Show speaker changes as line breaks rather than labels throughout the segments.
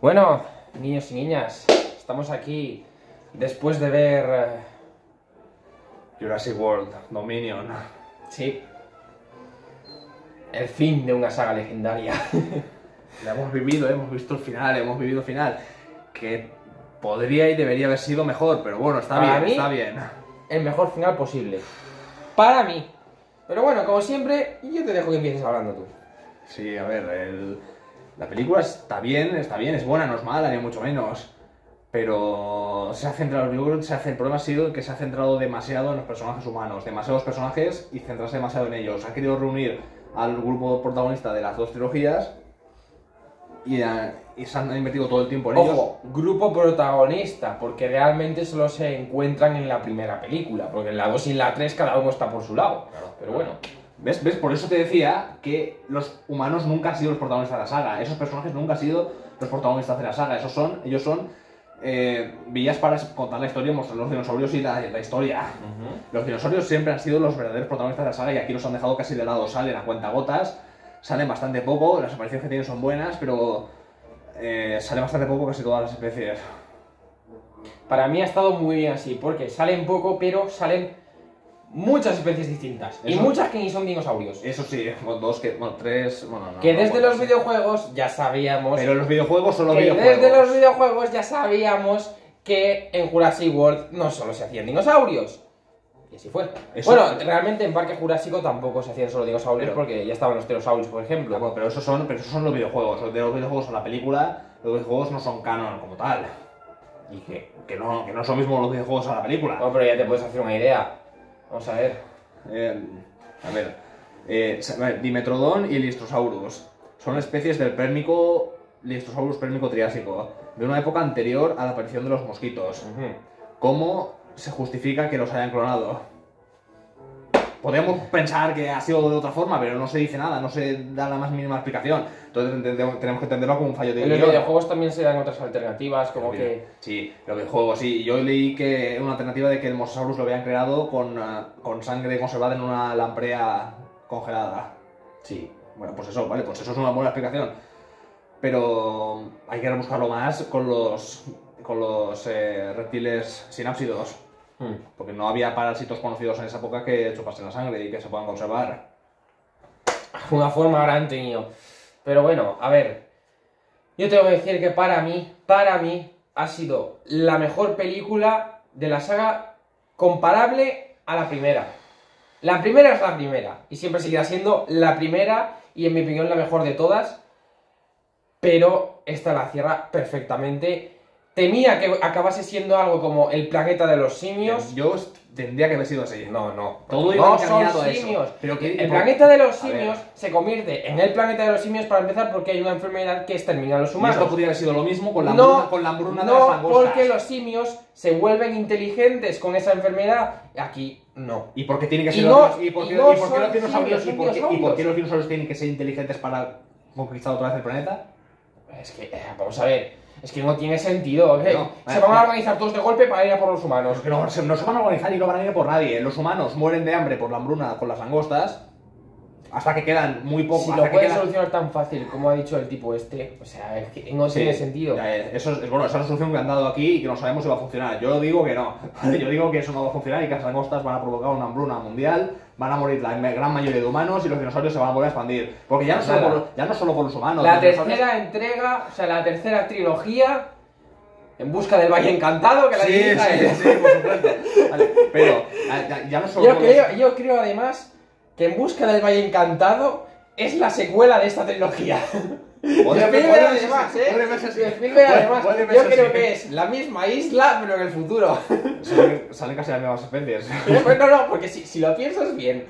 Bueno, niños y niñas, estamos aquí después de ver... eh,
Jurassic World, Dominion.
Sí. El fin de una saga legendaria.
La hemos vivido, hemos visto el final, hemos vivido el final. Que podría y debería haber sido mejor, pero bueno, está
Para
bien,
mí-
está bien.
El mejor final posible. Para mí. Pero bueno, como siempre, yo te dejo que empieces hablando tú.
Sí, a ver, el- la película está bien, está bien, es buena, no es mala, ni mucho menos. Pero se ha centrado, yo creo que se hace, el problema ha sido que se ha centrado demasiado en los personajes humanos, demasiados personajes y centrarse demasiado en ellos. Ha querido reunir al grupo protagonista de las dos trilogías y, y se han invertido todo el tiempo en ellos.
Ojo, grupo protagonista, porque realmente solo se encuentran en la primera película, porque en la 2 y en la 3 cada uno está por su lado. Pero bueno,
¿Ves? ¿Ves? Por eso te decía que los humanos nunca han sido los protagonistas de la saga. Esos personajes nunca han sido los protagonistas de la saga. Esos son, ellos son eh, villas para contar la historia, mostrar los dinosaurios y la, la historia. Los dinosaurios siempre han sido los verdaderos protagonistas de la saga y aquí los han dejado casi de lado. Salen a cuenta gotas, salen bastante poco, las apariciones que tienen son buenas, pero eh, sale bastante poco casi todas las especies.
para mí ha estado muy bien así, porque salen poco, pero salen muchas especies distintas. Y muchas que ni son dinosaurios.
Eso sí, dos que, bueno, tres, bueno, no.
que
no,
desde los videojuegos ya sabíamos...
Pero los videojuegos son los
que
videojuegos.
desde los videojuegos ya sabíamos que en Jurassic World no solo se hacían dinosaurios. Y así fue.
Eso-
bueno, realmente en Parque Jurásico tampoco se hacían solo dinosaurios
Pero-
porque ya estaban los pterosaurios, por ejemplo.
pero esos son, pero esos son los videojuegos. Los de los videojuegos son la película, los videojuegos no son canon como tal.
¿Y qué?
Que no, que no son mismo los videojuegos a la película.
No, pero ya te puedes hacer una idea. Vamos a ver.
Eh, a ver, eh, Dimetrodon y Listrosaurus son especies del Pérmico, Listrosaurus pérmico triásico, de una época anterior a la aparición de los mosquitos. ¿Cómo se justifica que los hayan clonado? Podríamos pensar que ha sido de otra forma, pero no se dice nada, no se da la más mínima explicación. Entonces tenemos que entenderlo como un fallo de
En los videojuegos también se dan otras alternativas, como que...
Sí, los videojuegos, sí. Yo leí que una alternativa de que el Mosasaurus lo habían creado con, eh, con sangre conservada en una lamprea congelada.
Sí.
Bueno, pues eso, vale, pues eso es una buena explicación. Pero hay que rebuscarlo más con los, con los eh, reptiles sinápsidos.
Hmm.
Porque no había parásitos conocidos en esa época que chupasen la sangre y que se puedan conservar.
Una forma habrán tenido. Pero bueno, a ver. Yo tengo que decir que para mí, para mí, ha sido la mejor película de la saga comparable a la primera. La primera es la primera. Y siempre seguirá siendo la primera y en mi opinión la mejor de todas. Pero esta la cierra perfectamente. Temía que acabase siendo algo como el planeta de los simios.
Yo tendría que haber sido así.
No, no.
Todo iba
no son
a eso.
simios.
Pero que-
El
por-
planeta de los simios se convierte en el planeta de los simios para empezar porque hay una enfermedad que extermina a los
Y
humanos.
esto podría haber sido lo mismo con la
no,
hambruna, con la hambruna de las
no,
langostas.
porque los simios se vuelven inteligentes con esa enfermedad. Aquí no.
¿Y por qué tiene que
Y
ser
no-
los- ¿Y por qué,
y no
y por qué los dinosaurios?
simios,
¿Y por qué, y por qué los dinosaurios tienen que ser inteligentes para conquistar otra vez el planeta?
Es que, eh, vamos a ver, es que no tiene sentido. ¿ok?
No,
se
eh,
van a
no.
organizar todos de golpe para ir a por los humanos.
Que no, se, no se van a organizar y no van a ir por nadie. Los humanos mueren de hambre por la hambruna con las langostas hasta que quedan muy poco.
Si
hasta
lo
que
pueden
quedan-
solucionar tan fácil como ha dicho el tipo este, o sea, es que no
Sí,
tiene sentido.
Eso es, es bueno, esa es la solución que han dado aquí y que no sabemos si va a funcionar. Yo digo que no. Yo digo que eso no va a funcionar y que las langostas van a provocar una hambruna mundial, van a morir la gran mayoría de humanos y los dinosaurios se van a volver a expandir. Porque ya no, solo por, ya no solo por los humanos.
La
los dinosaurios-
tercera entrega, o sea, la tercera trilogía, En busca del Valle Encantado, que la
Sí, sí,
él.
sí, por supuesto. Vale, pero ya, ya- no solo
Yo
los-
creo, yo creo además que En busca del Valle Encantado es la secuela de esta trilogía. Spielberg además,
así,
¿eh?
puede verse así.
De Spielberg además, yo creo que es la misma isla, pero en el futuro.
Salen, casi las mismas especies.
Pues no, no, porque si, si lo piensas bien,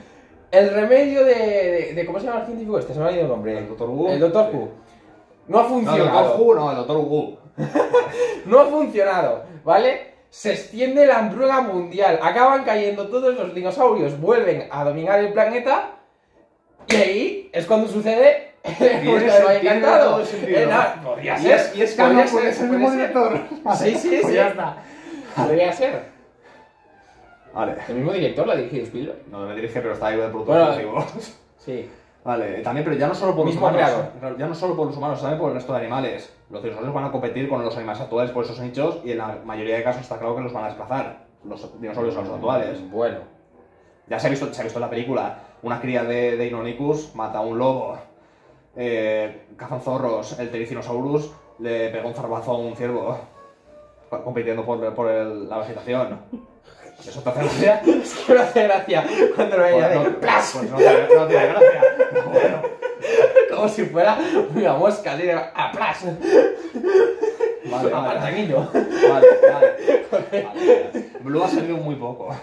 el remedio de, de, de- ¿Cómo se llama el científico este? Se me ha ido el nombre.
¿El Dr. Wu?
El Doctor Who. No ha
No, el
funcionado.
Doctor Who, no, el Doctor Wu.
No ha funcionado, ¿vale? Se extiende la hambruna mundial, acaban cayendo todos los dinosaurios, vuelven a dominar el planeta y ahí es cuando sucede el
Tiene
encantado. Eh, no, podría
Y
ser.
es, y es
ser,
porque es el
puede
mismo
ser.
director.
Sí, sí,
Pues
sí.
ya está.
Podría ser.
Vale.
El mismo director la ha dirigido Spielberg.
No me dirige, pero está ahí de productor
Bueno. Sí.
Vale, también, pero ya no solo por
Mismo
los humanos, ya no solo por los humanos, también por el resto de animales. Los dinosaurios van a competir con los animales actuales por esos nichos y en la mayoría de casos está claro que los van a desplazar, los dinosaurios a los actuales.
Bueno.
Ya se ha visto, se ha visto en la película, una cría de, de Inonicus mata a un lobo, eh, cazan zorros, el Tericinosaurus le pegó un zarbazo a un ciervo, compitiendo por, por el- la vegetación. ¿Eso te hace gracia?
Es que me hace gracia cuando lo veía
Pues
de ¡plas!
pues no tiene, no tiene gracia. Bueno.
Como si fuera una mosca, así de ¡a plas!
Vale,
A
vale. Vale, vale. Vale, Blue ha salido muy poco.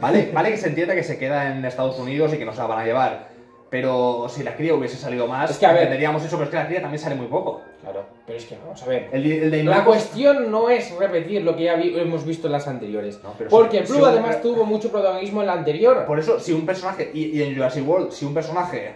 Vale, vale que se entienda que se queda en Estados Unidos y que no se la van a llevar. Pero si la cría hubiese salido más,
Es que, a ver.
entenderíamos eso, pero es que la cría también sale muy poco.
Claro, pero es que vamos a ver.
El, el de
La cuestión no es repetir lo que ya vi- hemos visto en las anteriores.
No, pero
porque
si-
Blue
si un-
además tuvo mucho protagonismo en la anterior.
Por eso, si un personaje, y, y en Jurassic World, si un personaje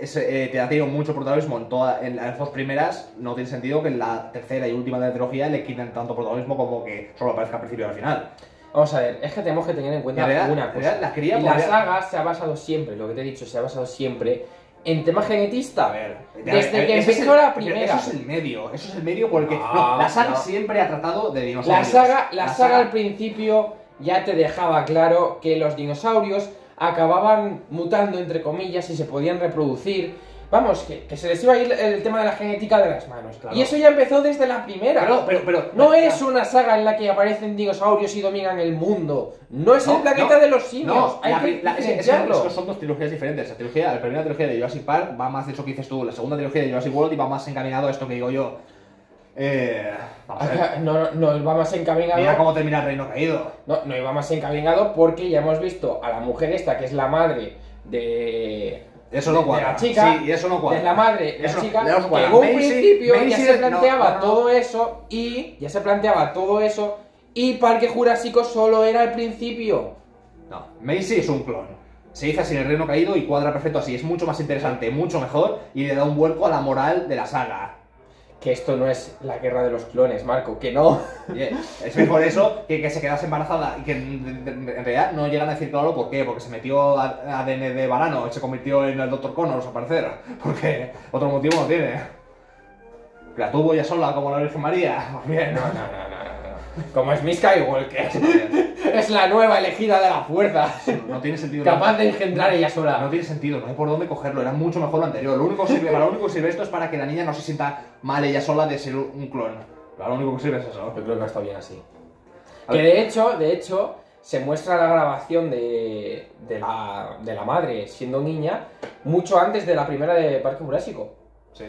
es, eh, te ha tenido mucho protagonismo en, toda, en las dos primeras, no tiene sentido que en la tercera y última de la trilogía le quiten tanto protagonismo como que solo aparezca al principio y al final.
Vamos a ver, es que tenemos que tener en cuenta
En realidad-
una cosa.
la cría
la saga se ha basado siempre, lo que te he dicho, se ha basado siempre en tema genetista.
A ver,
Desde que empezó
el-
la primera.
Eso es el medio, eso es el medio porque
No,
no, la saga
no.
siempre ha tratado de
La
dinosaurios.
saga, la saga al principio ya te dejaba claro que los dinosaurios acababan mutando, entre comillas, y se podían reproducir. Vamos, que, que se les iba a ir el tema de la genética de las manos.
Claro.
Y eso ya empezó desde la primera.
Pero, pero, pero,
No
la-
es una saga en la que aparecen dinosaurios y dominan el mundo. No es
No,
el planeta
no,
de los simios.
No,
Hay
la
que
la- es es son- dos trilogías diferentes. La, trilogía, la primera trilogía de Jurassic Park va más de eso que dices tú. La segunda trilogía de Jurassic World y va más encaminado a esto que digo yo. Eh, vamos a ver.
No, no iba más encaminado.
Mira cómo termina el Reino Caído.
No, no iba más encaminado porque ya hemos visto a la mujer esta, que es la madre de.
Eso no
de
cuadra.
la chica.
Sí, y eso no cuadra.
de la madre, la
Eso no-
chica,
ya no
que en un principio ya
Maisie-
se planteaba
no, no.
todo eso y ya se planteaba todo eso y Parque Jurásico solo era el principio.
No, Macy es un clon. Se así en el Reino Caído y cuadra perfecto así. Es mucho más interesante, mucho mejor y le da un vuelco a la moral de la saga.
Que esto no es la guerra de los clones, Marco, que no.
Es mejor eso que que se quedase embarazada y que en, realidad no llegan a decir claro por qué, porque se metió ADN de varano y se convirtió en el Dr. Connors al parecer, porque otro motivo no tiene. La tuvo ya sola como la Virgen María. Pues bien,
no, no, no. Como es Miss Skywalker. Es la nueva elegida de la fuerza.
No tiene sentido.
Capaz de engendrar ella
No
sola.
tiene sentido, no hay por dónde cogerlo, era mucho mejor lo anterior. Lo único que sirve, para lo único que sirve esto es para que la niña no se sienta mal ella sola de ser un clon. Para lo único que sirve es eso.
Yo creo que está bien así.
A
Que
ver.
de hecho, de hecho, se muestra la grabación de, de, la, de la madre siendo niña mucho antes de la primera de Parque Jurásico.
Sí.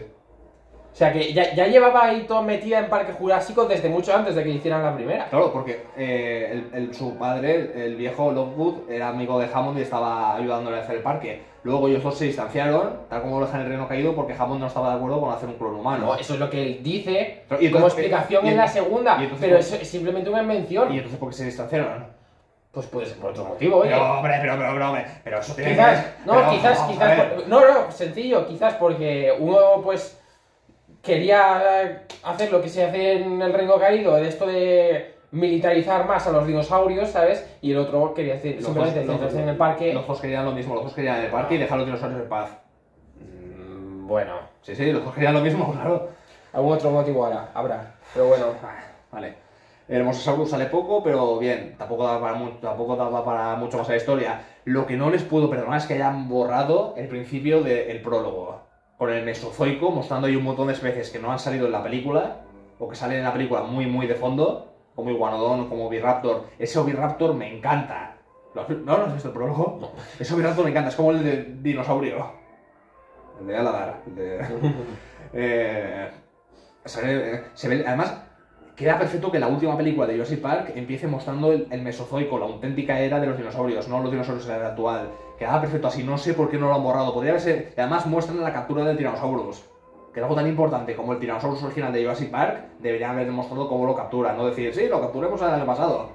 O sea que ya, ya llevaba ahí todo metida en Parque Jurásico desde mucho antes de que hicieran la primera.
Claro, porque eh, el- el- su padre, el, el viejo Lockwood, era amigo de Hammond y estaba ayudándole a hacer el parque. Luego ellos dos se distanciaron, tal como lo dejan el reino caído, porque Hammond no estaba de acuerdo con hacer un clon humano.
No, eso es lo que él dice
Pero, ¿y
como
entonces-
explicación
y-
en la segunda,
entonces-
pero eso es simplemente una invención.
¿Y entonces por qué se distanciaron?
Pues puede ser por otro motivo, oye.
Pero, hombre, pero, pero, pero, hombre, pero eso tiene
Quizás,
que...
no,
pero,
quizás, quizás, por- no, no, sencillo, quizás porque uno, pues, quería hacer lo que se hace en el Reino Caído, de esto de militarizar más a los dinosaurios, ¿sabes? Y el otro quería decir,
Los
simplemente
los
en el parque.
Los dos querían lo mismo, los dos querían el parque y dejar a los dinosaurios en paz.
Mm, Bueno,
Sí, sí, los dos querían lo mismo, claro.
algún otro motivo habrá, habrá, pero bueno.
Vale. El Mosasaurus sale poco, pero bien, tampoco da, para mu- tampoco da para mucho más a la historia. Lo que no les puedo perdonar es que hayan borrado el principio del prólogo. Con el Mesozoico, mostrando ahí un montón de especies que no han salido en la película, o que salen en la película muy, muy de fondo, como Iguanodon, como Oviraptor. Ese Oviraptor me encanta. ¿Lo has vi- ¿No lo has visto el prólogo?
No.
Ese Oviraptor me encanta, es como el de dinosaurio. El de Aladar. el de- eh, eh, se ve, además, queda perfecto que la última película de Jurassic Park empiece mostrando el, el Mesozoico, la auténtica era de los dinosaurios, no los dinosaurios de la era actual. Quedaba perfecto así, no sé por qué no lo han borrado. Podría haberse. y Además, muestran la captura del Tyrannosaurus. Que es algo tan importante como el Tyrannosaurus original de Jurassic Park, deberían haber demostrado cómo lo capturan, no decir, sí, lo capturemos el año pasado.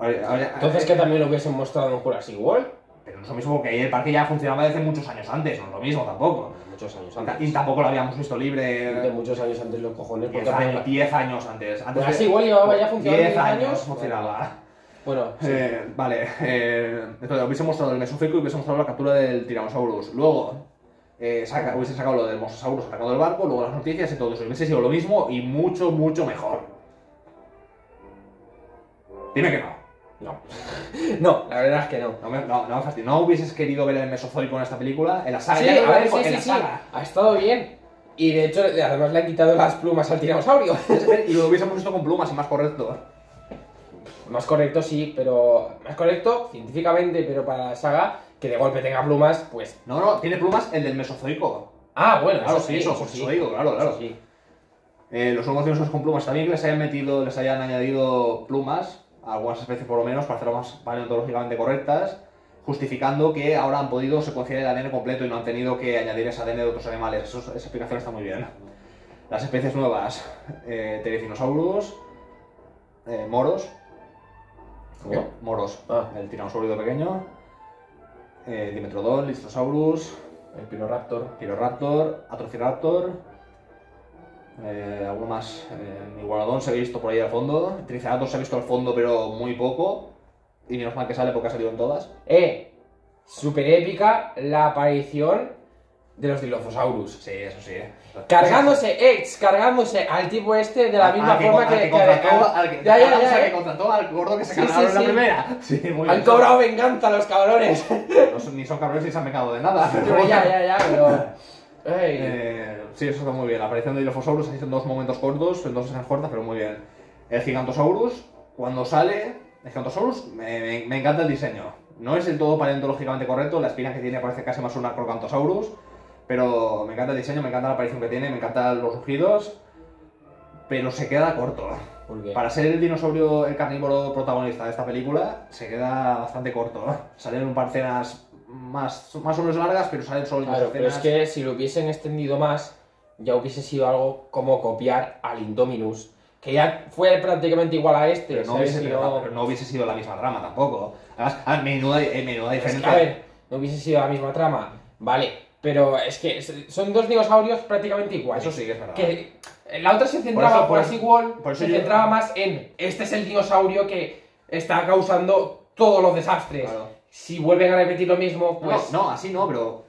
Entonces que también lo hubiesen mostrado en Jurassic World.
Pero no es lo mismo porque ahí el parque ya funcionaba desde muchos años antes, no es lo mismo tampoco.
Muchos años
Y
antes.
Y tampoco lo habíamos visto
De
libre
muchos años antes los cojones.
10
Porque
años, 10 años antes. antes
Pues así igual llevaba ya funcionando
10
10
años.
años.
funcionaba.
Bueno, sí.
Eh, vale, eh, entonces hubiese mostrado el Mesozoico y hubiese mostrado la captura del Tyrannosaurus. Luego, eh, saca, hubiese sacado lo del Mosasaurus sacado del barco, luego las noticias y todo eso. Hubiese sido lo mismo y mucho, mucho mejor. Dime que no.
No. no, la verdad es que no.
No, no, no. ¿No hubieses querido ver el Mesozoico en esta película? En la saga.
Sí,
Ya
a ver, sí,
en
sí,
la
sí.
saga.
Ha estado bien. Y de hecho, además le han quitado las plumas al tiranosaurio.
Y lo hubiésemos visto con plumas y más correcto.
más correcto, sí, pero. Más correcto científicamente, pero para la saga, que de golpe tenga plumas, pues.
No, no, tiene plumas el del Mesozoico.
Ah, bueno,
Claro,
eso sí,
eso,
eso
por
sí.
eso digo, claro, claro.
Eso sí.
Eh, los nuevos dinosaurios con plumas también que les hayan metido, les hayan añadido plumas, algunas especies por lo menos, para hacerlo más paleontológicamente correctas, justificando que ahora han podido secuenciar el ADN completo y no han tenido que añadir ese ADN de otros animales. Eso- esa explicación está muy bien. Las especies nuevas, eh, Terizinosaurus, eh, moros,
¿Cómo?
moros,
Ah.
el tiranosaurio pequeño, eh, Dimetrodon, Listosaurus,
El Piroraptor.
Piroraptor, Atrociraptor, eh, alguno más. Eh, Iguanodon se ha visto por ahí al fondo. Triceratops se ha visto al fondo, pero muy poco. Y menos mal que sale porque ha salido en todas.
Eh, super épica la aparición de los Dilophosaurus.
Sí, eso sí. eh.
Cargándose, ex, cargándose al tipo este de la misma
al
forma
al
que, que-
contrató, al que,
ya, ya,
que
eh.
contrató al gordo que se
Sí,
cargaron
sí,
la
sí.
primera. Sí, muy
Han
bien.
cobrado venganza los cabrones.
No son- ni son cabrones ni se han pecado de nada. Pero,
Pero ya, ya, ya, pero. Ey.
Eh, sí, eso está muy bien. La aparición de Dilophosaurus ha sido en dos momentos cortos, en dos escenas cortas, pero muy bien. El Gigantosaurus, cuando sale, el Gigantosaurus, me, me- me encanta el diseño. No es del todo paleontológicamente correcto, la espina que tiene parece casi más una Crocantosaurus, pero me encanta el diseño, me encanta la aparición que tiene, me encantan los rugidos, pero se queda corto.
¿Por qué?
Para ser el dinosaurio, el carnívoro protagonista de esta película, se queda bastante corto. Salen un par de escenas más, más o menos largas, pero salen solo
Claro, pero es que si lo hubiesen extendido más, ya hubiese sido algo como copiar al Indominus, que ya fue prácticamente igual a este.
Pero no, hubiese,
Y
pero
no-
no- pero no hubiese sido la misma trama tampoco. Además, a menuda, eh, menuda
Es que,
diferencia.
a ver, no hubiese sido la misma trama, vale, pero es que son dos dinosaurios prácticamente iguales.
Eso sí que es verdad.
Que la otra se centraba,
eso-
por,
por
así
eso-
igual,
por eso
se
yo-
centraba más en este es el dinosaurio que está causando todos los desastres.
Claro.
Si vuelven a repetir lo mismo,
No,
pues.
no, así no, pero.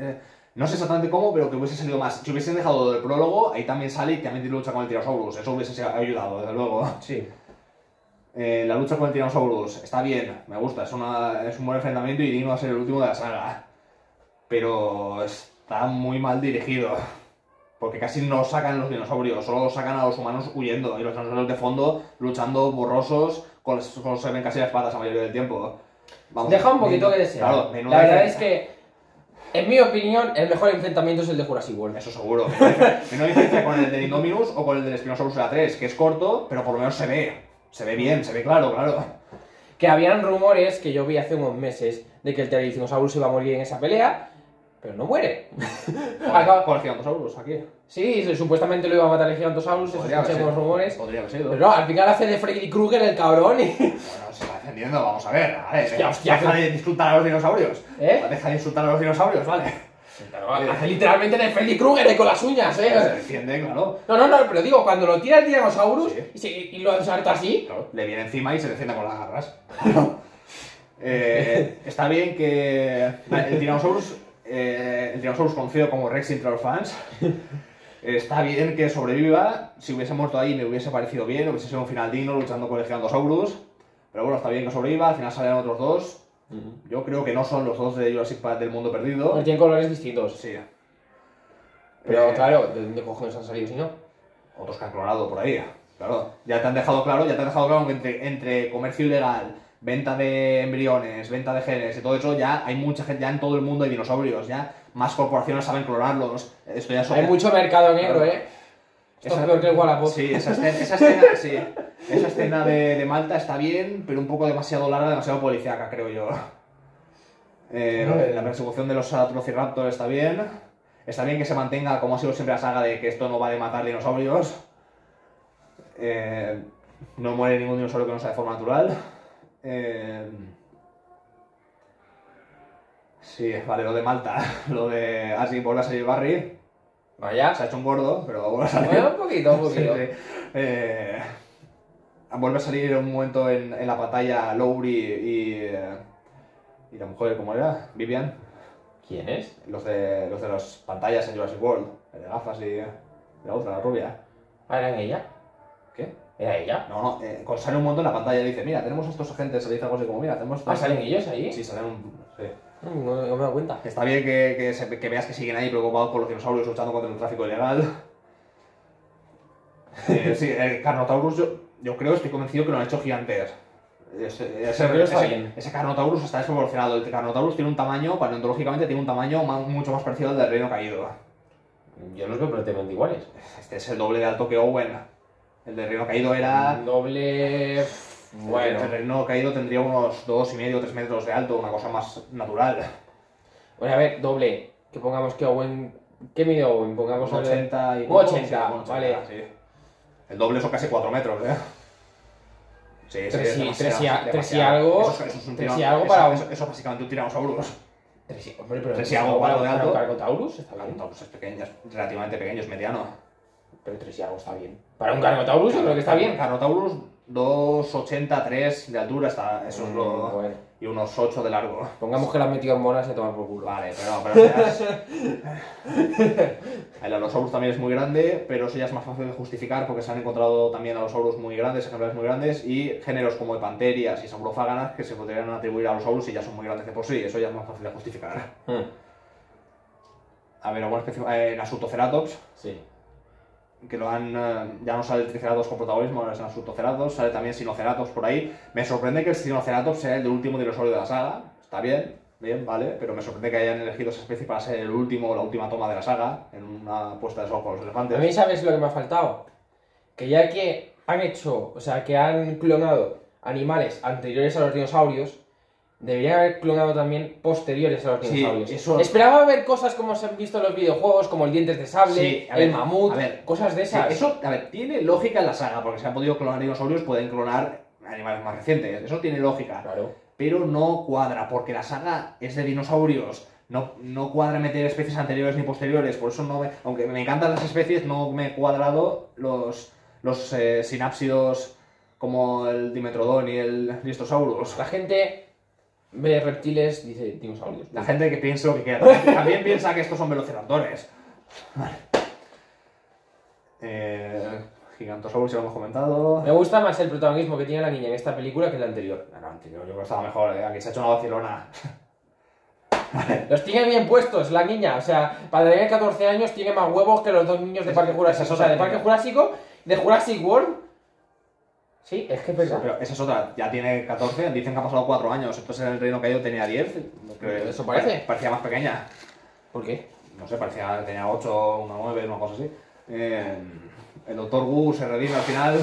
eh, no sé exactamente cómo, pero que hubiese salido más. Si hubiesen dejado del prólogo, ahí también sale y también tiene lucha con el Tyrannosaurus. Eso hubiese ayudado, desde luego.
Sí.
Eh, la lucha con el Tyrannosaurus está bien, me gusta, es, una, es un buen enfrentamiento y digno de ser el último de la saga. Pero está muy mal dirigido. Porque casi no sacan los dinosaurios, solo sacan a los humanos huyendo y los dinosaurios de fondo luchando borrosos, con, solo se ven casi las patas la mayoría del tiempo. Vamos,
Deja un poquito que desear.
Claro,
la verdad es que, en mi opinión, el mejor enfrentamiento es el de Jurassic World.
Eso seguro. Menos diferencia con el del Indominus o con el del Spinosaurus de la 3, que es corto, pero por lo menos se ve. Se ve bien, se ve claro, claro.
Que habían rumores que yo vi hace unos meses de que el Tyrannosaurus iba a morir en esa pelea, pero no muere. Acaba-
Con el Gigantosaurus aquí.
Sí, supuestamente lo iba a matar el Gigantosaurus, eso escuché unos rumores.
Podría haber sido.
Pero no, al final hace de Freddy Krueger el cabrón y...
Bueno, se va defendiendo, vamos a ver. Vale,
Hostia, hostia,
deja
que-
de insultar a los dinosaurios.
¿Eh?
Deja de insultar a los dinosaurios, vale.
Pero hace literalmente de Freddy Krueger eh, con las uñas,
Se
¿eh?
defiende, claro.
No, no, no, pero digo, cuando lo tira el Tyrannosaurus
Sí.
y, se- y lo salta así...
Claro, le viene encima y se defiende con las garras. Eh, está bien que el Tyrannosaurus, eh, el Tyrannosaurus conocido como Rex entre los fans, está bien que sobreviva. Si hubiese muerto ahí me hubiese parecido bien, hubiese sido un final digno luchando con el Gigantosaurus. Pero bueno, está bien que sobreviva, al final salen otros dos. Yo creo que no son los dos de Jurassic Park del mundo perdido.
Bueno, tienen colores distintos.
Sí.
Pero
Eh,
claro, ¿de dónde cojones han salido si no?
otros que han clonado por ahí. Claro, ya te han dejado claro, ya te han dejado claro que entre, entre comercio ilegal, venta de embriones, venta de genes y todo eso, ya hay mucha gente, ya en todo el mundo hay dinosaurios, ya más corporaciones saben clonarlos. Esto ya son-
Hay mucho mercado negro. ¿eh? Esto
Esa-
es peor que el Wallapop.
Sí, esa escena, esa escena, sí. Esa escena de, de Malta está bien, pero un poco demasiado larga, demasiado policíaca, creo yo. Eh, la persecución de los Atrociraptors está bien. Está bien que se mantenga, como ha sido siempre la saga, de que esto no va de matar dinosaurios. Eh, no muere ningún dinosaurio que no sea de forma natural. Eh, sí, vale, lo de Malta. Lo de. Ah, sí, vuelve a salir Barry.
Vaya.
Se ha hecho un gordo, pero vuelve a salir.
Bueno, un poquito, un poquito.
sí. Eh, vuelve a salir un momento en, en la pantalla Lowry y, eh, y la mujer, ¿cómo era? Vivian,
¿Quién es?
los de, los de las pantallas en Jurassic World, el de gafas y la otra, la rubia.
Ah, ¿era ella?
¿Qué?
¿Era ella?
No, no, eh, sale un momento en la pantalla dice, mira, tenemos estos agentes, se dice algo así como, mira, tenemos estos...
Ah, ¿salen ellos ahí?
Sí, salen un... sí.
Mm, No, no me doy cuenta.
Está bien que, que, se- que veas que siguen ahí preocupados por los dinosaurios luchando contra el tráfico ilegal. Eh, sí, el Carnotaurus yo, yo creo, estoy convencido que lo han hecho gigantes. Ese, ese, ese- ese Carnotaurus está desproporcionado. El Carnotaurus tiene un tamaño, paleontológicamente tiene un tamaño ma- mucho más parecido al del reino caído.
Yo los veo prácticamente iguales.
Este es el doble de alto que Owen. El del reino caído era...
Doble... Bueno.
El reino caído tendría unos 2,5 y medio, 3 metros de alto, una cosa más natural.
Bueno, a ver, doble. Que pongamos que Owen... ¿Qué mide Owen? Pongamos el-
80 y...
Un 80,
sí, un 80,
vale.
sí. El doble son casi 4 metros, ¿eh? Sí, sí,
Tres
es
y- tres y a- tres y
demasiado.
algo-
Eso, es- eso es un
tres y algo para un-
Eso, eso es básicamente un Tyrannosaurus.
Tres y- Hombre, pero...
Tres y algo, cuatro de
para
alto.
un Carnotaurus está bien.
Es pequeño, es relativamente pequeño, es mediano.
Pero tres y algo está bien. Para un Carnotaurus yo creo que está bien.
Carnotaurus, 2,80, 3 de altura, está, eso es
Mm,
lo...
bueno.
Y unos 8 de largo.
Pongamos que la han metido monas y a tomar por culo.
Vale, pero no, pero es- El Allosaurus también es muy grande, pero eso ya es más fácil de justificar porque se han encontrado también Allosaurus muy grandes, ejemplares muy grandes, y géneros como Epanterias y Sauropháganas que se podrían atribuir a Allosaurus y ya son muy grandes de por sí, eso ya es más fácil de justificar.
Mm,
A ver, alguna especie eh, en Asutoceratops,
Sí.
Que lo han. eh, ya no sale el Triceratops con protagonismo, ahora es Asutoceratops, sale también Sinoceratops por ahí. Me sorprende que el Sinoceratops sea el último dinosaurio de la saga, está bien, bien, vale, pero me sorprende que hayan elegido esa especie para ser el último o la última toma de la saga, en una puesta de sol con los
A
elefantes.
mí, ¿sabes lo que me ha faltado? Que ya que han hecho, o sea, que han clonado animales anteriores a los dinosaurios, deberían haber clonado también posteriores a los
Sí,
dinosaurios.
eso-
Esperaba ver cosas como se han visto en los videojuegos, como el dientes de sable,
Sí,
el mamut,
a ver.
cosas de
Sí,
esas.
eso, a ver, tiene lógica en la saga, porque si han podido clonar dinosaurios, pueden clonar animales más recientes. Eso tiene lógica.
Claro.
pero no cuadra, porque la saga es de dinosaurios. No, no cuadra meter especies anteriores ni posteriores, por eso no me, aunque me encantan las especies, no me he cuadrado los, los eh, sinápsidos como el Dimetrodon y el Listosaurus.
La gente ve reptiles, dice dinosaurios.
La gente que piensa lo que quiera, también, piensa que estos son velociraptores. Vale. Eh, Gigantosaurus ya lo hemos comentado.
Me gusta más el protagonismo que tiene la niña en esta película que en la anterior.
No, no, tío, yo creo que estaba mejor, eh, aquí se ha hecho una vacilona.
Los tiene bien puestos, la niña. O sea, para tener 14 años tiene más huevos que los dos niños de Parque Jurásico. O sea, de Parque. Jurásico, de Jurassic World. Sí, es que es verdad.
Pero esa es otra, ya tiene 14, dicen que ha pasado 4 años, entonces en el Reino Caído tenía 10. que
¿Eso parece?
Parecía más pequeña.
¿Por qué?
No sé, parecía que tenía 8, una 9, una cosa así. Eh, el Doctor Wu se redime al final.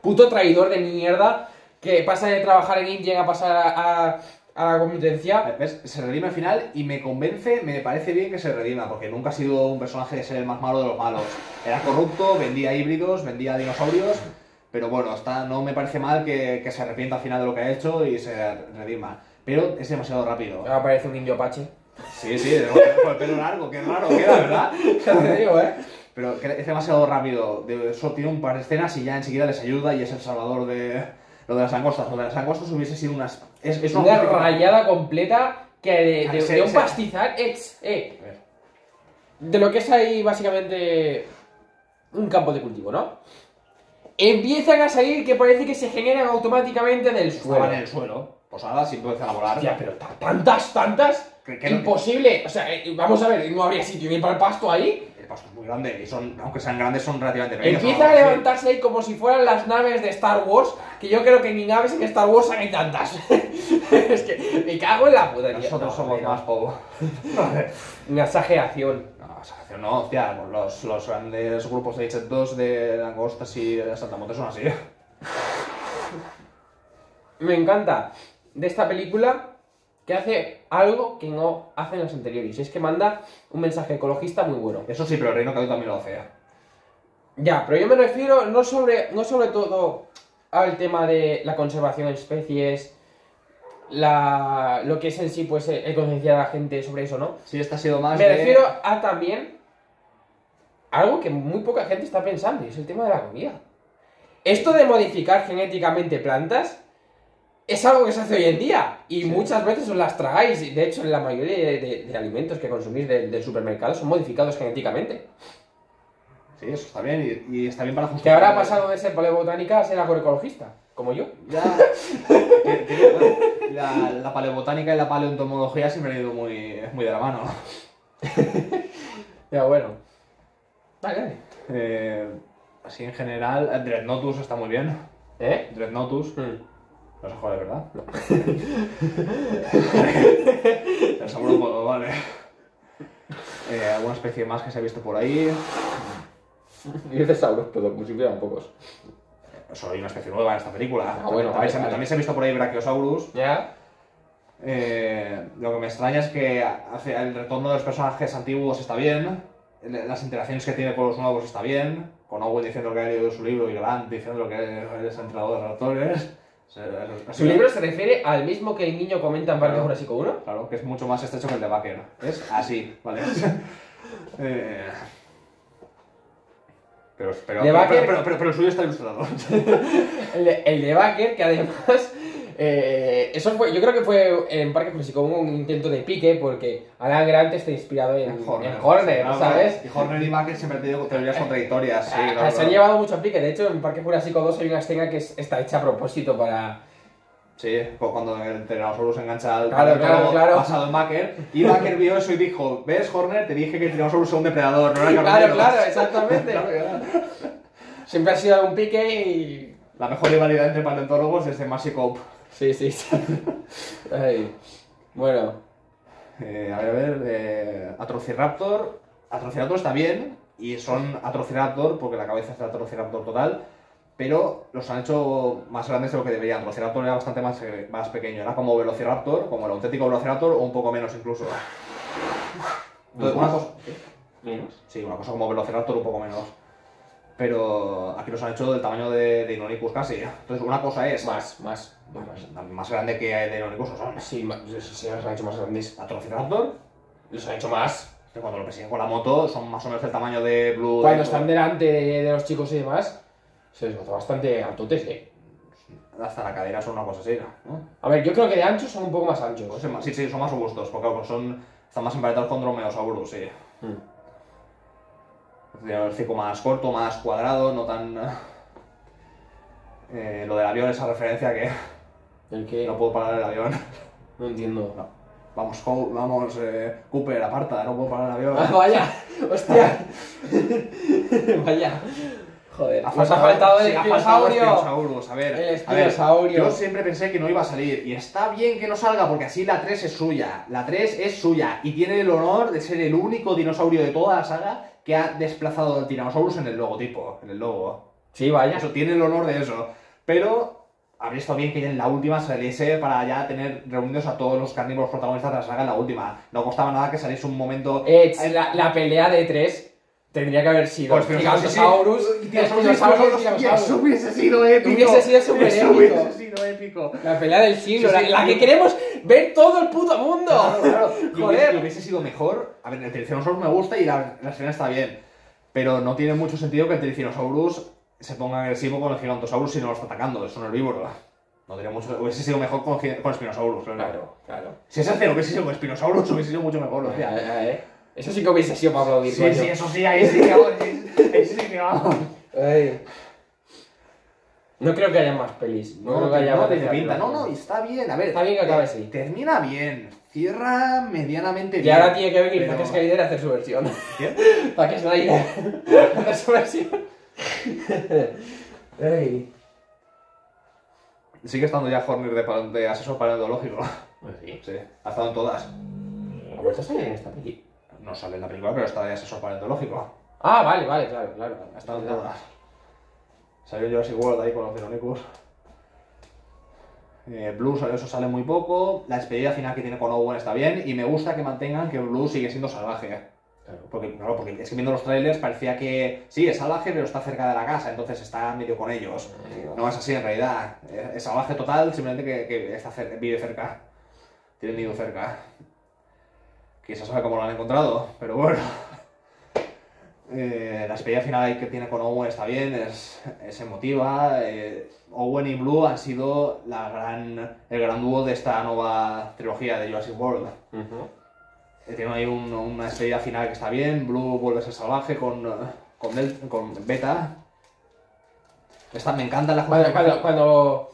Puto traidor de mierda que pasa de trabajar en Ingen a pasar a, a- a la competencia.
¿Ves? Se redime al final y me convence, me parece bien que se redima, porque nunca ha sido un personaje de ser el más malo de los malos. Era corrupto, vendía híbridos, vendía dinosaurios, pero bueno, no me parece mal que, que se arrepienta al final de lo que ha hecho y se redima. Pero es demasiado rápido.
Me parece un indio apache.
Sí, sí, de- con el pelo largo, qué raro queda, ¿verdad?
Digo, ¿eh?
Pero es demasiado rápido. Eso tiene un par de escenas y ya enseguida les ayuda y es el salvador de lo de las langostas. Lo de las langostas hubiese sido unas. Es, es
Una rayada completa que de, de-
Se-
de un pastizal es, eh,
ver.
de lo que es ahí básicamente un campo de cultivo, ¿no? Empiezan a salir que parece que se generan automáticamente del suelo.
En el suelo, posadas y empiezan a volar.
Hostia, pero ta- tantas, tantas,
no-
imposible. O sea, eh, vamos a ver, no habría sitio ni para el pasto ahí.
El pasto es muy grande y son, aunque sean grandes, son relativamente pequeños.
Empieza a levantarse ahí como si fueran las naves de Star Wars, que yo creo que ni naves en Star Wars hay tantas. es que me cago en la puta.
Nosotros
No,
somos
no.
más poco.
Una exageración.
No, exageración no, hostia, los, los grandes grupos de H2 de langostas y de saltamontes son así.
Me encanta de esta película que hace algo que no hacen las anteriores. Es que manda un mensaje ecologista muy bueno.
Eso sí, pero el Reino Caído también lo hace.
Ya, pero yo me refiero no sobre, no sobre todo al tema de la conservación de especies, la, lo que es en sí, pues, el concienciar a la gente sobre eso, ¿no?
Sí, esta ha sido más
Me
de-
refiero a también algo que muy poca gente está pensando, y es el tema de la comida. esto de modificar genéticamente plantas es algo que se hace hoy en día y muchas veces os las tragáis. y De hecho, la mayoría de, de- de alimentos que consumís del, supermercado son modificados genéticamente.
Sí, eso está bien y, y está bien para
Que
justificar.
habrá pasado de ser paleobotánica a ser agroecologista, como yo.
Ya. que- que- la, la paleobotánica y la paleoentomología siempre han ido muy, muy de la mano.
Ya, bueno. Vale, vale.
Eh, así en general, eh, Dreadnoughtus está muy bien.
¿Eh?
Dreadnoughtus,
Mm.
No se juega de verdad. El puedo, vale. Eh, alguna especie más que se ha visto por ahí.
Y dices sauros, pero como si fueran pocos.
Solo hay una especie nueva en esta película.
Ah, bueno,
también,
vale,
se,
vale.
también se ha visto por ahí Brachiosaurus.
¿Ya?
Eh, lo que me extraña es que hace- el retorno de los personajes antiguos está bien, el- las interacciones que tiene con los nuevos está bien, con Owen diciendo lo que ha leído de su libro y Grant diciendo lo que es entrenador de raptores. O
¿Su libro se refiere al mismo que el niño comenta en Parque Jurásico 1?
Claro, que es mucho más estrecho que el de Baker. Es así, ¿vale? Eh, pero, pero,
De
pero,
Baker-
pero, pero- pero el suyo está ilustrado.
El de, el de Baker, que además. Eh, eso fue, yo creo que fue en Parque Jurásico 1 un intento de pique, porque Alan Grant está inspirado en, en Horner,
claro,
¿sabes?
Y Horner y Baker siempre han tenido teorías contradictorias. Sí,
Ah,
claro,
se han
claro.
llevado mucho a pique. De hecho, en Parque Jurásico 2 hay una escena que es- está hecha a propósito para.
Sí, pues cuando el Tyrannosaurus engancha al
Claro, claro, claro.
en Baker, y Baker vio eso y dijo, ¿ves, Horner? Te dije que el Tyrannosaurus era un depredador, no era
Claro,
carnicero".
claro, exactamente.
Claro.
Siempre ha sido un pique y.
La mejor rivalidad entre paleontólogos es de Massey Cope.
Sí, sí. Ay. Bueno,
Eh, a ver, a ver, eh, Atrociraptor. Atrociraptor está bien, y son Atrociraptor porque la cabeza es de Atrociraptor total, pero los han hecho más grandes de lo que deberían. Atrociraptor era bastante más, eh, más pequeño, era como Velociraptor, como el auténtico Velociraptor, o un poco menos incluso. Entonces, una cosa,
menos.
Sí, una cosa como Velociraptor, un poco menos. Pero aquí los han hecho del tamaño de, de Deinonychus casi. Entonces, una cosa es.
Más, más.
Más, más grande que Deinonychus no son.
Sí, los han hecho más grandes.
Atrociraptor,
Los han hecho más.
que cuando lo persiguen con la moto, son más o menos del tamaño de Blue.
Cuando
de-
están delante de, de los chicos y demás, se les nota bastante altotes, eh.
Hasta la cadera son una cosa así, ¿no?
A ver, yo creo que de anchos son un poco más anchos.
Pues, sí, sí, son más robustos, porque claro, son, están más emparentados con Dromeosaurus, sí.
Mm.
El hocico más corto, más cuadrado, no tan. Eh, lo del avión, esa referencia que
El que.
no puedo parar el avión.
No entiendo.
No. Vamos, vamos, eh, Cooper, aparta, no puedo parar el avión.
Ah, vaya, hostia. vaya. Joder, ha faltado el
sí,
espinosaurio.
A ver,
El espinosaurio.
yo siempre pensé que no iba a salir. Y está bien que no salga porque así la 3 es suya. La 3 es suya. Y tiene el honor de ser el único dinosaurio de toda la saga que ha desplazado al Tyrannosaurus en el logotipo, en el logo.
Sí, vaya.
Eso, tiene el honor de eso. Pero habría estado bien que en la última saliese para ya tener reunidos a todos los carnívoros protagonistas de la saga en la última. No costaba nada que saliese un momento...
Eh, la, la pelea de tres tendría que haber sido
Pues,
Gigantosaurus,
sí, sí, y Tyrannosaurus. Eso hubiese sido épico.
Hubiese sido súper
Eso
épico.
hubiese sido épico.
La pelea del siglo,
Sí,
la, la que queremos ver todo el puto mundo.
Claro, claro.
Joder.
hubiese, y hubiese sido mejor. A ver, el Triceratosaurus me gusta y la, la escena está bien. Pero no tiene mucho sentido que el Triceratosaurus se ponga agresivo con el Gigantosaurus si no lo está atacando. Es un herbívoro. No tenía mucho. Hubiese sido mejor con, con Spinosaurus. claro.
Claro, claro.
Si ese cero hubiese sido con Spinosaurus, hubiese sido mucho mejor. hostia.
Eh. Eso sí que hubiese sido para aplaudir,
Sí,
coño.
sí, eso sí, ahí sí que vamos. Ahí sí que vamos.
Ay. No creo que haya más pelis. No, creo que haya
no
más
pinta. No, no, y está bien. A ver,
Está bien que acabe así.
termina bien. Cierra medianamente
Y
bien.
ahora tiene que venir Zack Snyder a hacer su versión.
¿Quién?
Zack Snyder a hacer su versión.
Sigue estando ya Horner de, asesor paleontológico.
Pues sí.
Sí, ha estado en todas.
¿Ha vuelto a salir en esta peli?
No sale en la película, pero está de asesor paleontológico.
Ah, vale, vale, claro, claro.
Ha estado en todas. Salió Jurassic World ahí con los Deinonychus. Eh, Blue, sale- eso sale muy poco. La despedida final que tiene con Owen está bien. Y me gusta que mantengan que Blue sigue siendo salvaje.
Claro.
Porque, claro, porque es que viendo los trailers parecía que sí, es salvaje, pero está cerca de la casa, entonces está medio con ellos. No es así en realidad. Es salvaje total, simplemente que, que está cer- vive cerca. Tiene nido cerca. Quizás sabe cómo lo han encontrado, pero bueno. Eh, la despedida final que tiene con Owen está bien, es, es emotiva. eh, Owen y Blue han sido la gran, el gran dúo de esta nueva trilogía de Jurassic World.
Ujú.
Eh, Tiene ahí un- una despedida final que está bien. Blue vuelve a ser salvaje con, eh, con, Del- con Beta. Esta, me encanta la
Cuando, cuando, cuando,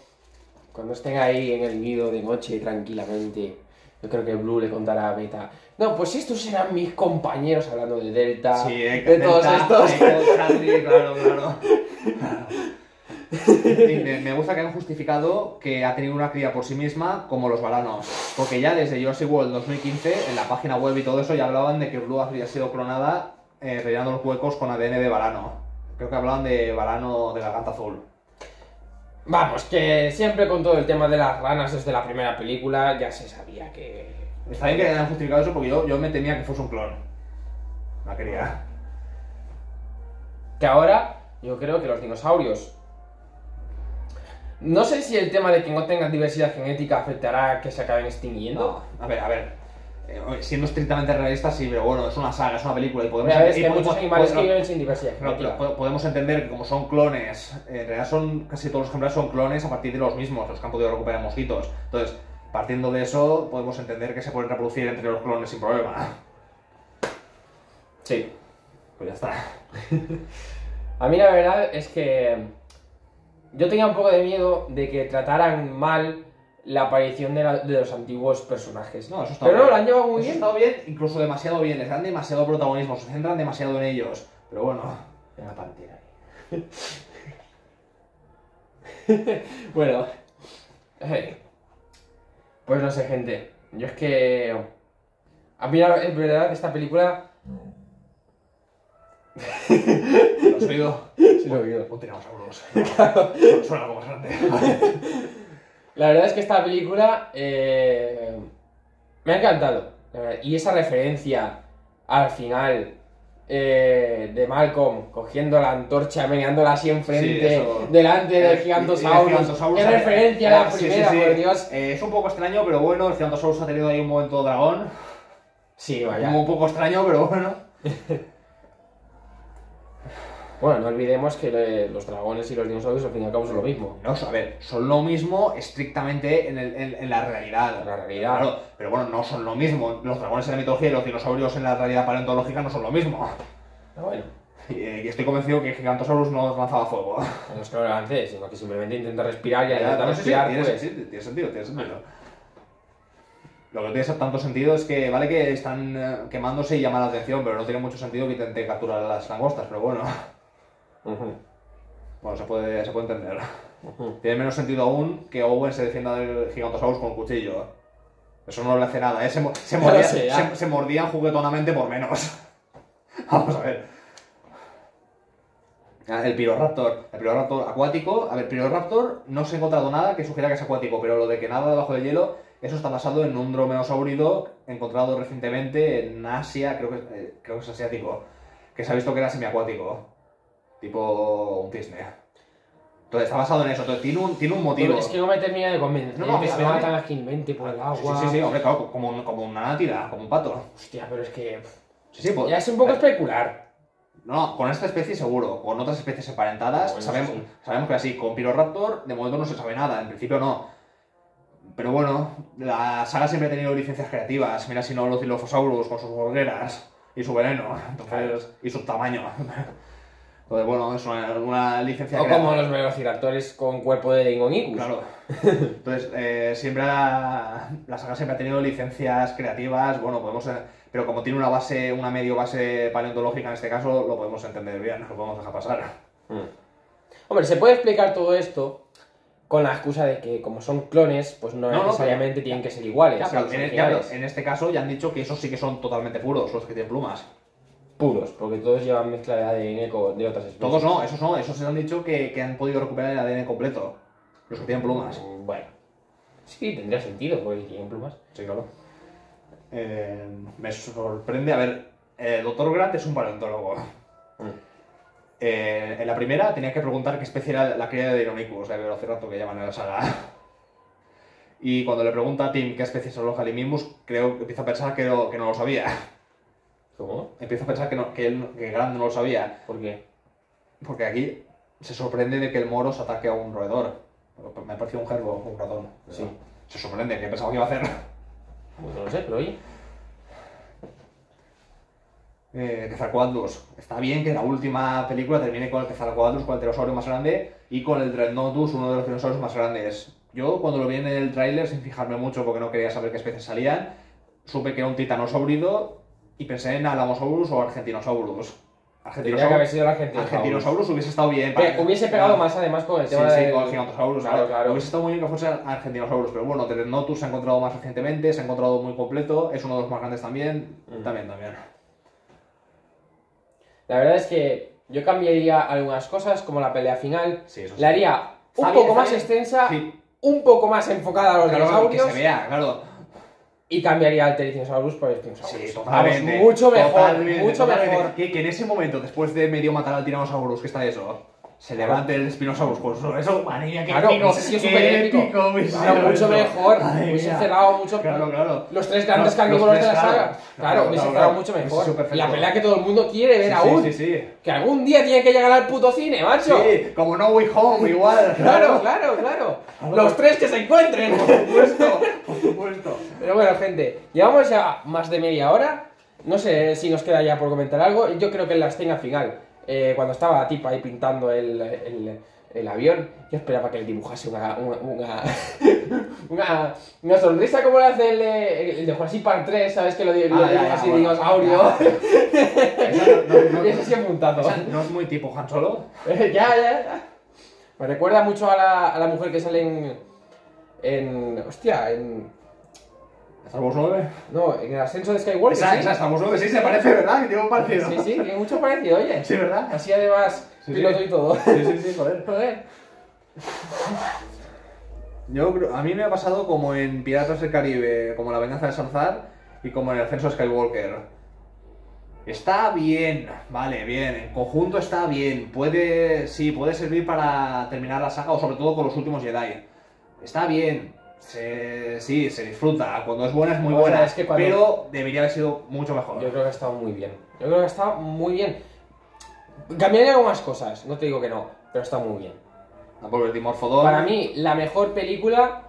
cuando estén ahí en el nido de noche tranquilamente, yo creo que Blue le contará a Beta. No, pues estos eran mis compañeros hablando de Delta,
Sí, eh,
de todos estos.
Claro, claro. Me, me gusta que hayan justificado que ha tenido una cría por sí misma como los varanos. Porque ya desde Jurassic World 2015, en la página web y todo eso, ya hablaban de que Blue había sido clonada eh, rellenando los huecos con ADN de varano. Creo que hablaban de varano de garganta azul.
Vamos, que siempre con todo el tema de las ranas desde la primera película ya se sabía que...
Está bien que hayan justificado eso porque yo, yo me temía que fuese un clon. La quería.
Que ahora yo creo que los dinosaurios... No sé si el tema de que no tengan diversidad genética afectará a que se acaben extinguiendo.
No, a ver, a ver. Eh, siendo estrictamente realista, sí, pero bueno, es una saga, es una película y podemos...
Pero es
y
que hay
podemos-
muchos animales que viven sin diversidad genética.
po- podemos entender que como son clones, en realidad son casi todos los ejemplares son clones a partir de los mismos, los que han podido recuperar mosquitos. Entonces, partiendo de eso, podemos entender que se pueden reproducir entre los clones sin problema.
Sí.
Pues ya está.
A mí la verdad es que yo tenía un poco de miedo de que trataran mal la aparición de, la- de los antiguos personajes.
No, eso está
Pero no,
bien.
lo han llevado muy
Eso
bien.
incluso demasiado bien, les dan demasiado protagonismo, se centran demasiado en ellos. Pero bueno,
En la pantera. bueno. Pues no sé, gente. Yo es que... A mí es verdad, esta película...
¿lo has oído?
Sí lo he oído.
Tiranosauros. Suena- Suena algo más grande.
La verdad es que esta película eh, me ha encantado. Y esa referencia al final eh, de Malcolm cogiendo la antorcha, meneándola así enfrente,
Sí, eso.
delante del
Eh,
Gigantosaurus.
ha-
referencia a la
sí, sí,
primera, por Dios.
Eh, es un poco extraño, pero bueno, el Gigantosaurus ha tenido ahí un momento dragón.
Sí, vaya.
Un poco extraño, pero bueno.
Bueno, no olvidemos que eh, los dragones y los dinosaurios al fin y al cabo son lo mismo.
No, a ver, son lo mismo estrictamente en, el- en- en la realidad.
La realidad.
Claro, pero bueno, no son lo mismo. Los dragones en la mitología y los dinosaurios en la realidad paleontológica no son lo mismo.
Pero bueno,
Y, eh, y estoy convencido que Gigantosaurus no lanzaba fuego.
no es que lo lance, sino que simplemente intenta respirar y intentar
no, sí, sí,
respirar,
tiene,
pues...
sí, tiene sentido, tiene sentido. Lo que no tiene tanto sentido es que, vale que están eh, quemándose y llaman la atención, pero no tiene mucho sentido que intente capturar las langostas, pero bueno. Bueno, se puede, se puede entender. Tiene menos sentido aún que Owen se defienda del Gigantosaurus con un cuchillo. Eso no le hace nada, ¿eh? Mordía- se mordían juguetonamente por menos. Vamos a ver. Ah, El Piroraptor. El Piroraptor acuático. A ver, Piroraptor no se ha encontrado nada que sugiera que es acuático, pero lo de que nada debajo del hielo, eso está basado en un dromeosaurido encontrado recientemente en Asia, creo que, eh, creo que es asiático, que se ha visto que era semiacuático. Tipo un cisne. Entonces está basado en eso, entonces tiene un, tiene un motivo.
Pero es que no me termina de convencer
No, no,
que se matan ágilmente por el
Sí,
agua.
sí, sí, hombre, claro, como, un- como una nátida, como un pato.
Hostia, pero es que...
Sí, sí, pues-
Ya es un poco especular.
No, con esta especie seguro. Con otras especies emparentadas,
Bueno,
sabemos,
sí.
sabemos que así. Con Piroraptor, de momento no se sabe nada, en principio no. Pero bueno, la saga siempre ha tenido licencias creativas. Mira si no los Dilophosaurus con sus borgueras y su veneno, entonces, y su tamaño. Entonces, bueno, es una, una licencia
O como los velociraptores con cuerpo de Dingonicus.
Claro. Entonces, eh, siempre ha- la saga siempre ha tenido licencias creativas, bueno, podemos... eh, Pero como tiene una base, una medio base paleontológica en este caso, lo podemos entender bien, lo podemos dejar pasar.
Mm. Hombre, se puede explicar todo esto con la excusa de que como son clones, pues no,
No, no,
necesariamente
pero-
tienen que ser iguales.
Ya, pero en, ya, pero
originales.
en este caso ya han dicho que esos sí que son totalmente puros, los que tienen plumas.
Puros, porque todos llevan mezcla de ADN de otras especies.
Todos no, esos no, esos se han dicho que, que han podido recuperar el ADN completo, los que tienen plumas.
Mm, Bueno. Sí, tendría sentido, porque tienen plumas.
Sí, claro. Eh, me sorprende, a ver, el Dr. Grant es un paleontólogo.
Mm.
Eh, en la primera tenía que preguntar qué especie era la cría de Ironicus, de Velociraptor que llaman en la saga. Y cuando le pregunta a Tim qué especie es el Halimimus, creo que empieza a pensar que, no- que no lo sabía.
¿Cómo?
Empiezo a pensar que, no, que, él, que Grant no lo sabía.
¿Por qué?
Porque aquí se sorprende de que el moro se ataque a un roedor. Me ha parecido un gerbo, un ratón.
Sí.
Se sorprende, que pensaba que iba a hacer.
Pues no lo sé, pero oye.
Eh, Quetzalcoatlus. Está bien que la última película termine con el Quetzalcoatlus, con el pterosaurio más grande, y con el Dreadnoughtus, uno de los dinosaurios más grandes. Yo, cuando lo vi en el tráiler, sin fijarme mucho porque no quería saber qué especies salían, supe que era un titanosaurido y pensé en Alamosaurus o Argentinosaurus.
Tendría que haber sido el argentino.
Argentinosaurus hubiese estado bien.
Pe- hubiese pegado más además con el
Sí,
tema
sí,
del-
con el Giganotosaurus.
Claro.
Hubiese estado muy bien que fuese Argentinosaurus, pero bueno, Telennotus se ha encontrado más recientemente, se ha encontrado muy completo, es uno de los más grandes también.
Mm.
También, también.
La verdad es que yo cambiaría algunas cosas, como la pelea final.
Sí, eso sí.
La haría un poco más extensa,
Sí.
un poco más enfocada a los
Claro, que
dinosaurios.
se vea, claro.
Y cambiaría al Pterosaurus por el Spinosaurus.
Sí,
Vamos,
totalmente.
mucho mejor,
totalmente,
mucho
totalmente.
mejor.
Que, que en ese momento, después de medio matar al Tyrannosaurus, que está eso, se levante el Spinosaurus con eso. Mía, qué
Claro,
épico,
hubiese sido
qué
súper épico.
épico
Claro, mucho mejor. Hubiese cerrado mucho.
Claro, claro.
Los tres grandes carnívoros de la saga.
claro.
Hubiese cerrado mucho mejor. La pelea que todo el mundo quiere ver
Sí,
aún.
Sí, sí, sí.
Que algún día tiene que llegar al puto cine, macho.
Sí, como No Way Home, igual.
Claro, claro, claro. Los tres que se encuentren.
Por supuesto, por supuesto.
Pero bueno, gente, llevamos ya más de media hora. No sé si nos queda ya por comentar algo. Yo creo que en la escena final, eh, cuando estaba la tipa ahí pintando el, el- el avión, yo esperaba que le dibujase una, una, una, una, una sonrisa como le hace el de, el de Jurassic Park 3, ¿sabes? Que lo,
Ah, ya,
dibuja
ya,
así
bueno,
dinosaurio.
No- no-
y ese sí es
no es muy tipo Han Solo.
ya, ya, ya. Me recuerda mucho a la, a la mujer que sale en. en hostia, en.
Star Wars 9.
No, en el ascenso de Skywalker.
Esa,
sí.
esa Star Wars 9 sí se parece, ¿verdad? Que tiene un parecido.
Sí, sí, tiene mucho parecido, oye.
Sí, ¿verdad?
Así además,
Sí,
piloto
sí.
y todo.
Sí, sí, sí, joder.
Joder.
Yo creo- a mí me ha pasado como en Piratas del Caribe, como La venganza de Salazar y como en el ascenso de Skywalker. Está bien, vale, bien, en conjunto está bien, puede, sí, puede servir para terminar la saga o sobre todo con los últimos Jedi. Está bien, se- sí, se disfruta, cuando es buena es muy
O sea,
buena,
es que cuando-
pero debería haber sido mucho mejor.
Yo creo que ha estado muy bien. Yo creo que ha estado muy bien. Cambiaría algunas cosas, no te digo que no, pero está muy bien.
Por el Dimorfodon.
Para mí, la mejor película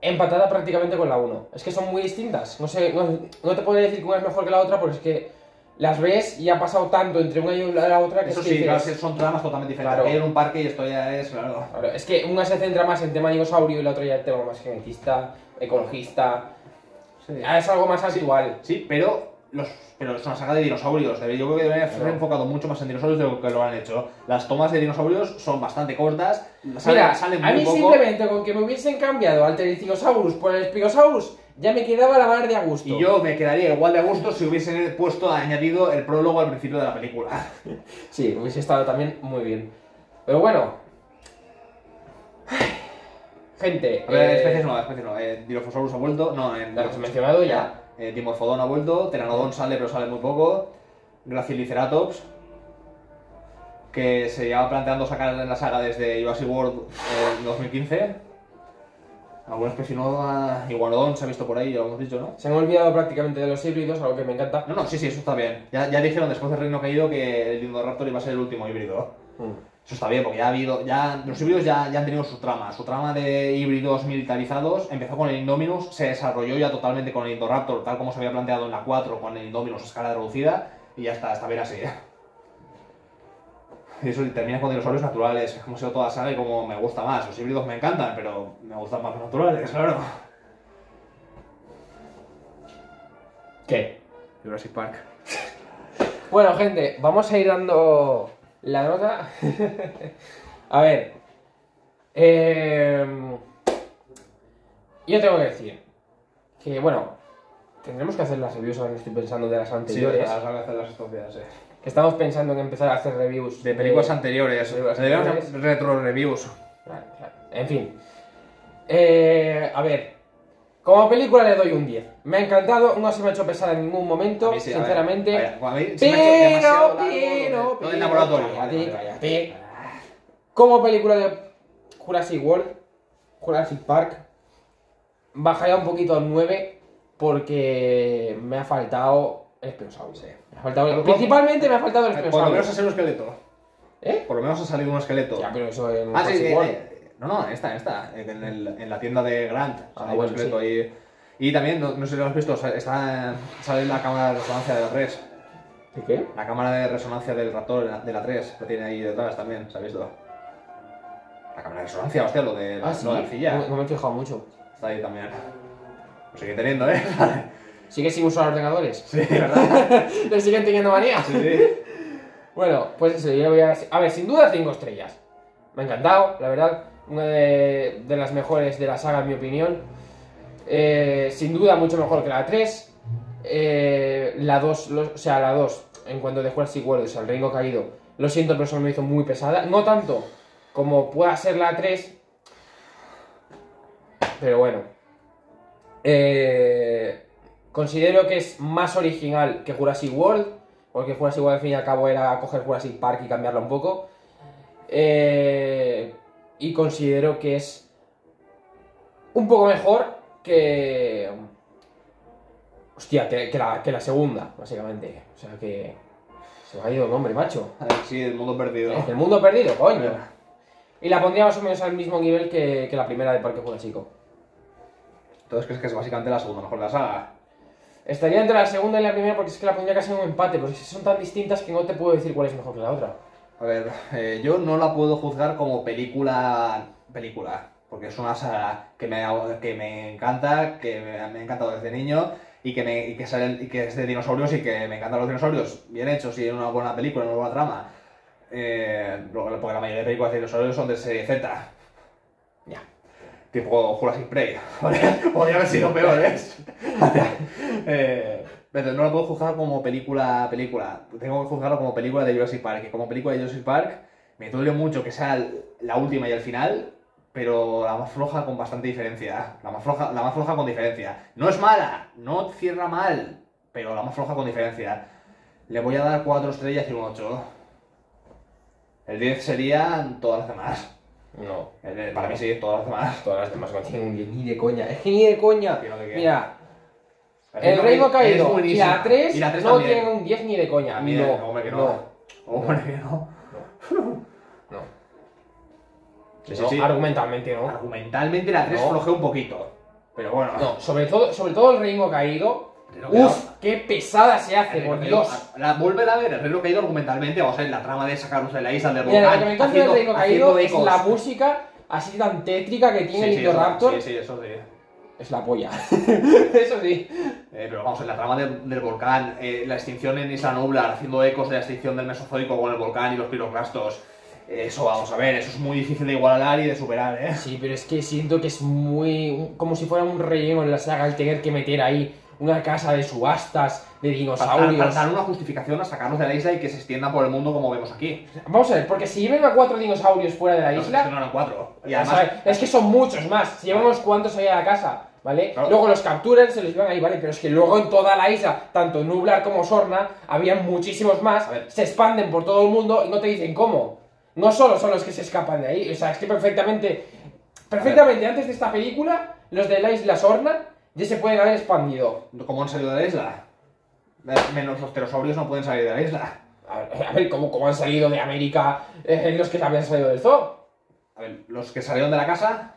empatada prácticamente con la 1. Es que son muy distintas. No sé, no, no te podría decir que una es mejor que la otra porque es que las ves y ha pasado tanto entre una y la otra que
Eso
es que
sí, claro,
dices-
sí, son tramas totalmente diferentes.
Claro.
Hay un parque y esto ya es, claro.
Claro, es que una se centra más en tema dinosaurio y la otra ya en tema más genetista, ecologista.
Sí.
Es algo más actual.
Sí, pero, los, pero es una saga de dinosaurios. Yo creo que deberían haberse
Claro.
enfocado mucho más en dinosaurios de lo que lo han hecho. Las tomas de dinosaurios son bastante cortas.
Mira,
Salen, salen
a
muy
mí
poco.
simplemente con que me hubiesen cambiado al Pterosaurus por el Spinosaurus ya me quedaba la mar de a gusto.
Y yo me quedaría igual de a gusto si hubiesen puesto, añadido el prólogo al principio de la película.
Sí, hubiese estado también muy bien. Pero bueno. Gente.
A ver,
eh,
especies nuevas, especies nuevas. Eh, Dilophosaurus ha vuelto. No, en.
La hemos mencionado ya.
Eh, Dimorphodon ha vuelto. Pteranodon sale, pero sale muy poco. Graciliceratops. Que se lleva planteando sacar en la saga desde Jurassic World en 2015. Alguna especie nueva. Iguanodon se ha visto por ahí, ya lo hemos dicho, ¿no?
Se han olvidado prácticamente de los híbridos, algo que me encanta.
No, no, sí, sí, eso está bien. Ya, ya dijeron después del Reino Caído que el Indoraptor iba a ser el último híbrido. Eso está bien, porque ya ha habido, ya los híbridos ya, ya han tenido su trama. Su trama de híbridos militarizados empezó con el Indominus, se desarrolló ya totalmente con el Indoraptor, tal como se había planteado en la 4 con el Indominus a escala reducida, y ya está, está bien así. Y eso y termina con dinosaurios naturales, es como sido toda la saga y como me gusta más. Los híbridos me encantan, pero me gustan más los naturales, claro.
¿Qué?
Jurassic Park.
Bueno, gente, vamos a ir dando la nota. a ver. em, yo tengo que decir que, bueno, tendremos que hacer las reviews ahora que estoy pensando de las
Sí,
anteriores.
las hacer las
que estamos pensando en empezar a hacer reviews
De películas anteriores, retro reviews.
Claro, claro. En fin. Eh, a ver. Como película le doy un 10. Me ha encantado, no se me ha hecho pesar en ningún momento,
sí, a ver,
sinceramente.
a ver, a demasiado
Pero, pero, pero,
laboratorio.
Como película de Jurassic World, Jurassic Park, bajaría un poquito al 9 porque me ha faltado El Spinosaurus. Me ha faltado, principalmente me ha faltado el
Por lo menos ha salido un esqueleto.
¿Eh?
Por lo menos ha salido un esqueleto.
Ya, pero eso en
Ah, sí, eh,
World.
eh, no, no, esta, en esta, en, el- en la tienda de Grant.
Ah,
un esqueleto ahí. Y también, no, no sé si lo has visto, está, sale la cámara de resonancia de la 3.
¿De qué?
La cámara de resonancia del raptor de la- de la 3, lo tiene ahí detrás también, ¿se ha visto? La cámara de resonancia, hostia, lo de,
Ah, sí.
de arcilla.
No, no me he fijado mucho.
Está ahí también. Lo sigue teniendo, ¿eh?
¿Sigue sin usar ordenadores?
sí, ¿verdad?
¿Le siguen teniendo manía?
Sí, sí.
Bueno, pues eso, yo voy a... A ver, sin duda 5 estrellas. Me ha encantado, la verdad. Una de, de las mejores de la saga, en mi opinión. Eh, sin duda mucho mejor que la 3. Eh, la 2, lo- o sea, la 2, en cuanto de Jurassic World, o sea, el Reino Caído, lo siento, pero eso me hizo muy pesada. No tanto como pueda ser la 3, pero bueno. Eh, considero que es más original que Jurassic World, porque Jurassic World al fin y al cabo era coger Jurassic Park y cambiarla un poco. Eh, y considero que es un poco mejor que. Hostia, que, que la, que la segunda, básicamente. O sea que. Se me ha ido el nombre, macho.
Sí, el mundo perdido.
El mundo perdido, coño. Y la pondría más o menos al mismo nivel que, que la primera de Parque Jurásico.
Entonces crees que es básicamente la segunda mejor de la saga.
Estaría entre la segunda y la primera porque es que la pondría casi en un empate, porque son tan distintas que no te puedo decir cuál es mejor que la otra.
A ver, eh, yo no la puedo juzgar como película. película. Porque es una saga que me, que me encanta, que me, ha encantado desde niño y que, me, que sale- y que es de dinosaurios y que me encantan los dinosaurios bien hechos y en una buena película, una buena trama. Eh, porque la mayoría de películas de dinosaurios son de serie Z. Tipo Jurassic Prey. Podría podría haber sido peor, ¿eh? Eh, pero no lo puedo juzgar como película, película. Tengo que juzgarlo como película de Jurassic Park. Y como película de Jurassic Park, me duele mucho que sea la última y el final, pero la más floja con bastante diferencia. La más floja, la más floja con diferencia. No es mala, no cierra mal, pero la más floja con diferencia. Le voy a dar 4 estrellas y un 8. El 10 serían todas las demás.
No.
El- para mí sí, todas las demás.
Todas las demás no tienen un 10 ni de coña. Es que ni de coña.
No.
Mira,
El
Reino Caído y la 3
Y la 3
no tienen un 10 ni de coña.
También,
no,
hombre, que no.
no.
Hombre, que no.
no.
Sí, sí,
No,
sí.
Argumentalmente no.
Argumentalmente la 3
No.
flojea un poquito. Pero bueno.
No, sobre todo, sobre todo el Reino Caído. Uf, qué pesada se hace, por Dios.
La, vuelve a ver, el reino caído argumentalmente, vamos a ver, la trama de sacarnos de la isla del
Mira,
volcán.
lo que me encanta del Reino Caído es la música así tan tétrica que tiene el Indoraptor.
Sí, sí, eso sí.
Es la polla. Eso sí.
Eh, pero vamos, en la trama del, del volcán, eh, la extinción en Isla Nublar, haciendo ecos de la extinción del Mesozoico con el volcán y los piroclastos. eh, Eso, vamos a ver, eso es muy difícil de igualar y de superar, ¿eh?
Sí, pero es que siento que es muy. como si fuera un relleno en la saga el tener que meter ahí una casa de subastas de dinosaurios.
para dar una justificación a sacarnos de la isla y que se extienda por el mundo como vemos aquí.
Vamos a ver, porque si lleven a cuatro dinosaurios fuera de la
No,
isla.
es que no eran cuatro. Y además,
es que son muchos más. Si llevan unos cuantos ahí a la casa, ¿vale?
Claro.
Luego los capturan, se los llevan ahí, ¿vale? Pero es que luego en toda la isla, tanto Nublar como Sorna, había muchísimos más.
A ver.
Se expanden por todo el mundo y no te dicen cómo. No solo son los que se escapan de ahí. O sea, es que perfectamente. Perfectamente, antes de esta película, los de la isla Sorna ya se pueden haber expandido.
¿cómo han salido de la isla? Eh, Menos los pterosaurios no pueden salir de la isla.
A ver, a ver, ¿cómo, cómo han salido de América eh, los que habían salido del zoo?
A ver, los que salieron de la casa,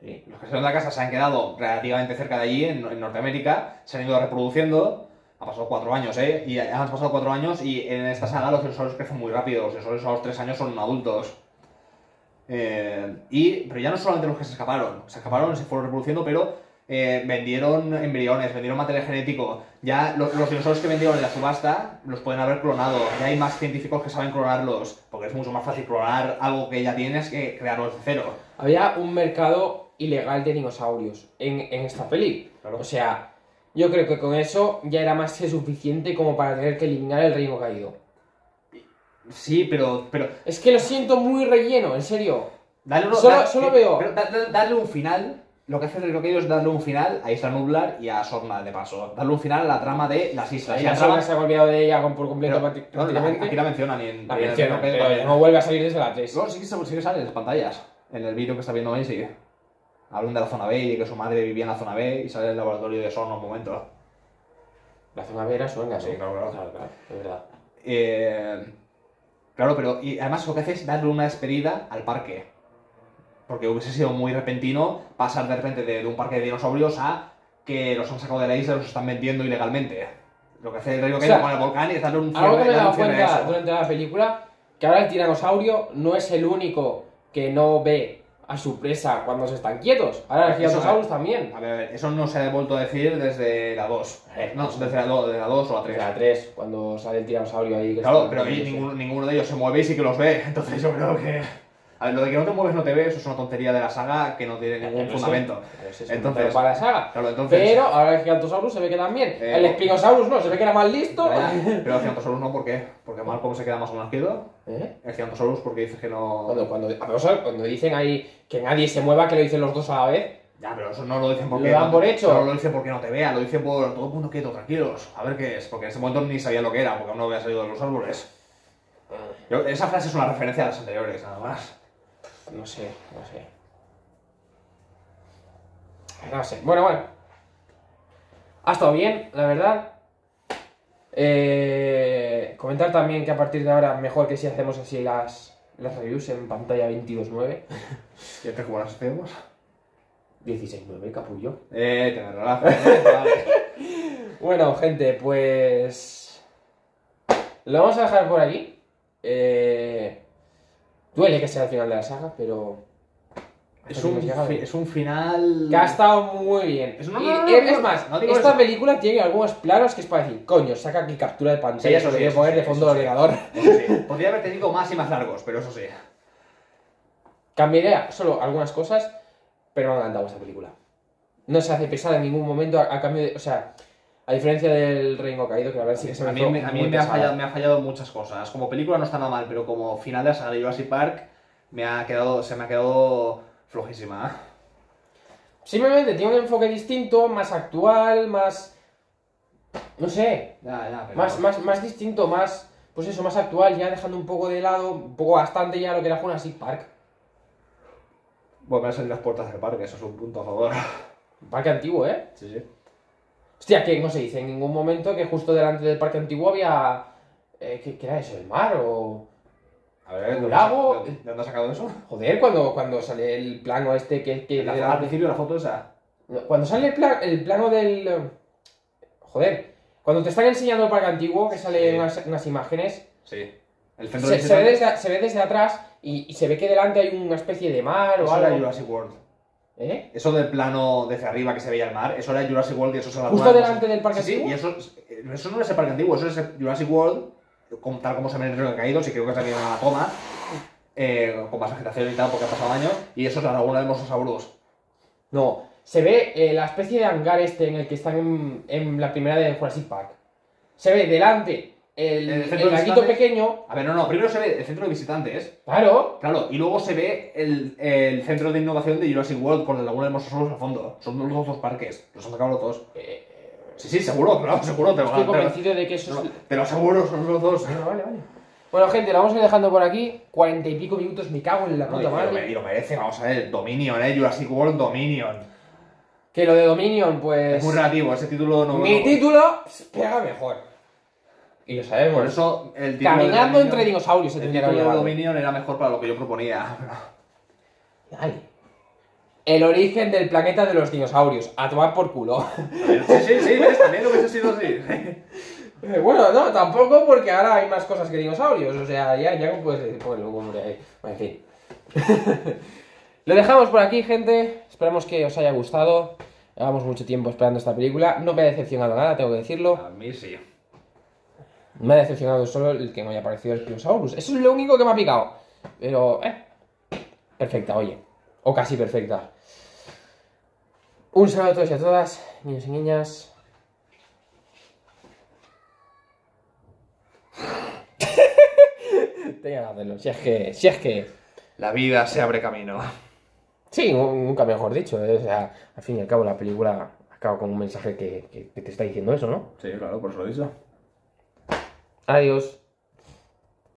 Sí.
los que salieron de la casa se han quedado relativamente cerca de allí, en, en Norteamérica, se han ido reproduciendo. Ha pasado cuatro años, ¿eh? Y han pasado cuatro años y en esta saga los dinosaurios crecen muy rápido. Los dinosaurios a los tres años son adultos. Eh, y, pero ya no solamente los que se escaparon, se escaparon, se fueron reproduciendo, pero eh, vendieron embriones, vendieron material genético. Ya lo- los, dinosaurios que vendieron en la subasta los pueden haber clonado. Ya hay más científicos que saben clonarlos, porque es mucho más fácil clonar algo que ya tienes que crearlo desde cero.
Había un mercado ilegal de dinosaurios en, en esta peli.
Claro.
O sea, yo creo que con eso ya era más que suficiente como para tener que eliminar el reino caído.
Sí, pero, pero
Es que lo siento muy relleno, en serio.
Darle uno-
Solo-
da-
solo
eh,
veo-
pero da- da- darle un final. Lo que hace el Reino Caído es darle un final a Isla Nublar y a Sorna, de paso. Darle un final a la trama de las islas.
Y la
trama-
se ha olvidado de ella por completo
pero- no, aquí la mencionan y en,
La
y en el
pero no vuelve a salir desde la 3.
No, sí que, sí que sale en las pantallas. En el vídeo que está viendo Macy. Hablan de la zona B y de que su madre vivía en la zona B y sale el laboratorio de Sorna un momento.
La zona B era Suenga,
Sí, claro, claro.
claro, claro, es verdad.
Eh, claro, pero y además lo que hace es darle una despedida al parque. Porque hubiese sido muy repentino pasar de repente de, de un parque de dinosaurios a que los han sacado de la isla y los están vendiendo ilegalmente. Lo que hace el Río
O sea,
con el volcán y darle un
Algo que me he dado
cierre
cuenta durante la película, que ahora el tiranosaurio no es el único que no ve a su presa cuando se están quietos. Ahora giganosaurus
eh.
también.
A ver, a ver, eso no se ha vuelto a decir desde la 2.
Eh,
No, desde la 2, de la 2 o la 3.
La 3, cuando sale el tiranosaurio ahí. que
Claro, pero ahí ninguno, ninguno de ellos se mueve y sí que los ve. Entonces yo creo que. A ver, lo de que no te mueves no te ves, eso es una tontería de la saga que no tiene ningún fundamento. Entonces-
para la saga.
Claro, entonces.
Pero ahora el Gigantosaurus se ve que también.
Eh,
el Spinosaurus no, se ve que era más listo.
Ya. Pero el Gigantosaurus no, ¿por qué? Porque Malcolm se queda más o menos quieto.
¿Eh?
El Gigantosaurus porque dices que no.
Cuando, cuando, a cuando dicen ahí que nadie se mueva, que lo dicen los dos a la vez.
Ya, pero eso no lo dicen
Lo
porque.
dan
no,
por hecho.
No lo dicen porque no te vea, lo dicen por todo el mundo quieto, tranquilos. A ver qué es. Porque en ese momento ni sabía lo que era, porque aún no había salido de los árboles. Yo- esa frase es una referencia a las anteriores, nada más.
No sé, no sé. No sé. Bueno, bueno. Ha estado bien, la verdad. Eh, comentar también que a partir de ahora mejor que si hacemos así las, las reviews en pantalla 22.9.
¿Y antes cómo las hacemos?
16.9, capullo.
Eh, te me vale.
Bueno, gente, pues. Lo vamos a dejar por aquí. Eh... Duele que sea el final de la saga, pero.
Es un, es un final.
Que ha estado muy bien.
Es- no,
Y-
no, no, no,
es
no,
más,
no
esta
eso.
película tiene algunos planos que es para decir, coño, saca aquí captura de
Sí,
pantalla,
eso sí,
voy a
eso
poner
sí,
de fondo del
eso sí.
ordenador.
Eso sí. Podría haber tenido más y más largos, pero eso sí.
Cambiaría solo algunas cosas, pero me ha encantado esta película. No se hace pesada en ningún momento a, a cambio de. O sea, a diferencia del Reino Caído, que la verdad sí que se me
a mí, me, a mí me, ha fallado, me ha fallado muchas cosas. Como película no está nada mal, pero como final de la saga de Jurassic Park me ha quedado, se me ha quedado flojísima.
Simplemente tiene un enfoque distinto, más actual, más. No sé,
Ya, ya, pero...
más, más, más distinto, más. Pues eso, más actual, ya dejando un poco de lado, un poco bastante ya lo que era Jurassic Park.
Volver a salir las puertas del parque, eso es un punto a favor.
Un parque antiguo, ¿eh?
Sí, sí.
Hostia, que no se dice en ningún momento que justo delante del parque antiguo había. Eh, ¿qué, qué era eso? ¿El mar? O.
A ver, ¿de
Un lago.
¿de dónde has sacado eso?
Joder, cuando, cuando sale el plano este que. que
La-
de
al principio la foto esa.
Cuando sale el, pla- el plano del. Joder, cuando te están enseñando el parque antiguo, que salen
Sí.
unas, unas imágenes,
Sí. El centro
se,
de
se ve desde, se ve desde atrás y, y se ve que delante hay una especie de mar o
Eso era
algo.
Jurassic World.
¿Eh?
Eso del plano desde arriba que se veía el mar, eso era Jurassic World y eso se la
Justo delante del parque
Sí, sí,
antiguo.
y eso, es- eso no es el parque antiguo, eso es el Jurassic World, como- tal como se ve en el río caído, sí creo que también una toma, eh, con más vegetación y tal, porque ha pasado años, y eso es la laguna de Mosasaurus.
No, se ve eh, la especie de hangar este en el que están en, en la primera de Jurassic Park. Se ve delante el,
El
el, laguito pequeño.
A ver, no, no, primero se ve el centro de visitantes,
Claro,
claro, y luego se ve el, el centro de innovación de Jurassic World con la laguna de Mosasaurus al fondo. Son los dos parques, los han sacado los dos.
Eh,
Sí, sí, seguro, claro, seguro, te lo,
estoy
lo-
convencido de que eso
te
es.
lo- te lo aseguro, son los dos.
Bueno, vale, vale. Bueno, gente, lo vamos a ir dejando por aquí. Cuarenta y pico minutos, me cago en la
No, y,
puta
lo,
madre.
y lo merece, vamos a ver, Dominion, eh, Jurassic World Dominion.
Que lo de Dominion, pues.
Es muy relativo, ese título no...
Mi
no-
título pega mejor. Y lo sabemos.
Por eso el título
Caminando entre dinosaurios se
El
tendría que
título de
llamado.
Dominion era mejor para lo que yo proponía.
Dale. El origen del planeta de los dinosaurios. A tomar por culo.
Sí, sí, sí, ves, también lo hubiese sido así.
Eh, Bueno, no, tampoco porque ahora hay más cosas que dinosaurios. O sea, ya, ya no puedes decir, bueno, hombre, ahí. Bueno, en fin. Lo dejamos por aquí, gente. Esperamos que os haya gustado. Llevamos mucho tiempo esperando esta película. No me ha decepcionado nada, tengo que decirlo.
A mí sí.
Me ha decepcionado solo el que no haya aparecido el Spinosaurus. Eso es lo único que me ha picado. Pero, eh. Perfecta, oye. O casi perfecta. Un saludo a todos y a todas, niños y niñas. Tenía que hacerlo. Si es que. Si es que.
La vida se abre camino.
Sí, nu- nunca mejor dicho. eh, O sea, al fin y al cabo, la película acaba con un mensaje que, que- que te está diciendo eso, ¿no?
Sí, claro, por eso lo he dicho.
Adiós.